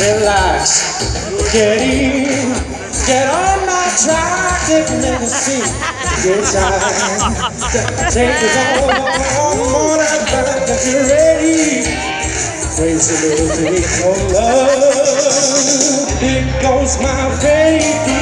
relax, get in, get on my track, take a minute, see, get time, take it all, on that back that you're ready, face a little bit of love, it goes my faith.